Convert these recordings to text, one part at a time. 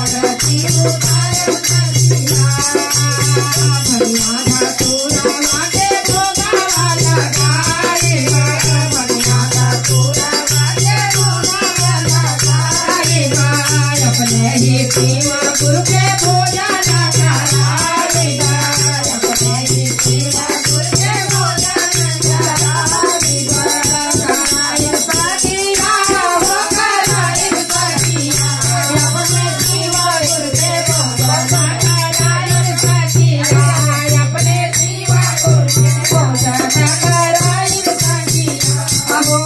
भैया तोरा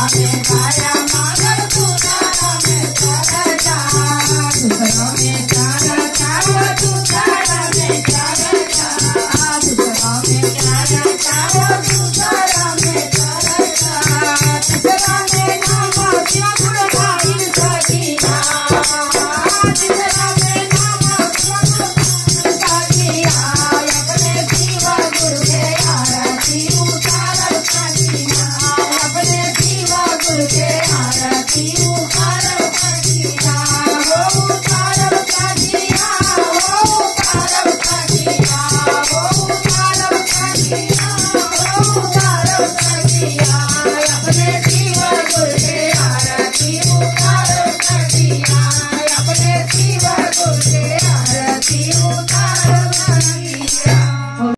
Hare Hare